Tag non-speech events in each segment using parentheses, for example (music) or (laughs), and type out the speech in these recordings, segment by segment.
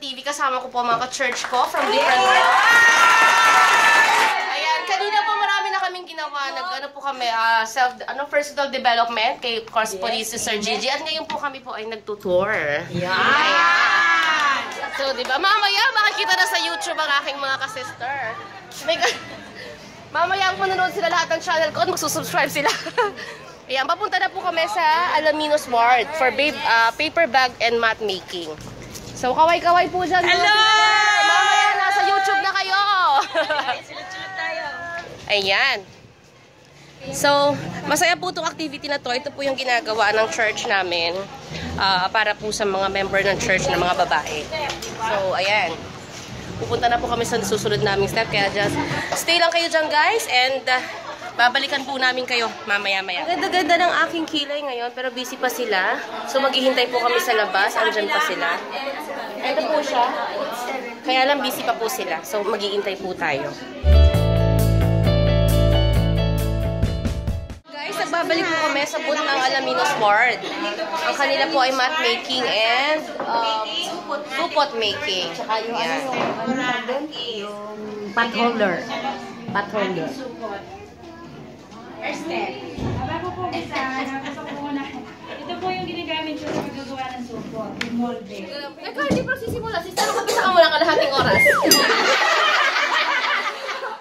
TV. Kasama ko po mga ka-church ko from different Ayan, kanina po marami na kaming ginawa. Nag, ano po kami, ah, self, ano, personal development kay Course Police si Sir Gigi. At ngayon po kami po ay nagtutour. Ayan. So, di ba? Mamaya, makikita na sa YouTube ang aking mga ka-sister. May ka- Mamaya, kung manonood sila lahat ng channel ko, at magsusubscribe sila. (laughs) Ayan, papunta na po kami sa Alaminos Ward for babe, ah, paper bag and mat making. So, kaway-kaway po dyan. Hello! Mamaya, nasa YouTube na kayo. Ayan. So, masaya po itong activity na to. Ito po yung ginagawa ng church namin ah, para po sa mga member ng church na mga babae. So, ayan. Pupunta na po kami sa susunod naming step. Kaya just stay lang kayo dyan, guys. And ah, babalikan po namin kayo mamaya-maya. Ganda-ganda ng aking kilay ngayon, pero busy pa sila. So, maghihintay po kami sa labas. Andyan pa sila. Ito po siya. Kaya lang busy pa po sila. So, maghihintay po tayo. Guys, nagbabalik po kami sa booth ng Alaminos Ward. Ang kanila po ay mat making and um, supot making. Tsaka yung ano Yung pot holder. Pot holder. Bago po isa, napasok po muna. Ito po yung ginagamit ko sa paggagawa ng supo, yung molde. Ikaw, hindi pa sisimula. Sister, kapisa ka muna kalahating oras.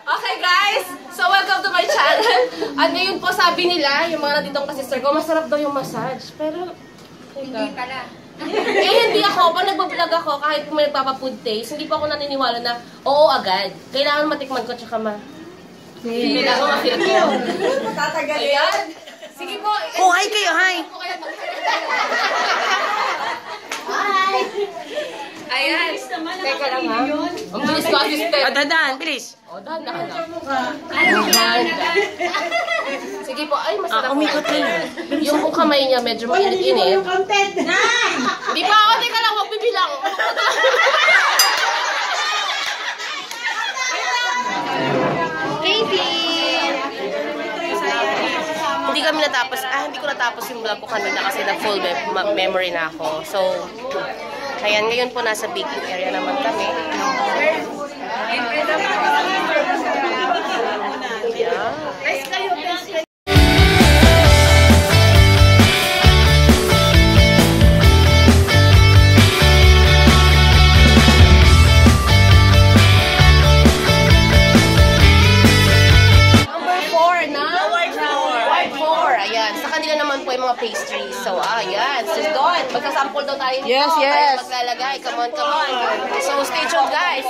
okay, guys. So, welcome to my channel. At ngayon po, sabi nila, yung mga nanditong ka-sister ko, masarap daw yung massage. Pero, Hindi pala. eh, hindi ako. Pag nagbablog ako, kahit kung may nagpapafood taste, hindi pa ako naniniwala na, oo agad. Kailangan matikman ko, tsaka ma... Hindi na ako ma-feel ko. Ayan. Sige po. Oh, hi kayo, hi! Hi. Ayan. Teka lang ha. Ang bilis ko, assistant. Oh, dadan, bilis. O, dahan na Dahan Sige po, ay masarap. Ah, umikot na. Yung kung kamay niya medyo mainit-init. Hindi pa ako, teka lang, huwag bibilang. Katie! Hindi kami natapos, ah, hindi ko natapos yung vlog ko kanina kasi na full memory na ako. So, ayan, ngayon po nasa baking area naman kami. 4. Ward 4, ayan. Sa kanila naman po yung mga pastries. So, ayan. Sis Don, magkasample daw tayo nito. Yes, yes. Tayo maglalagay. Come on, come on. So, stay tuned, guys.